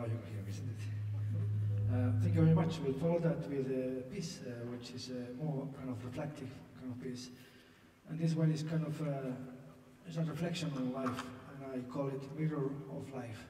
now you're here, isn't it? Uh, thank you very much. We'll follow that with a piece uh, which is a more kind of reflective kind of piece. And this one is kind of uh, it's a reflection on life, and I call it Mirror of Life.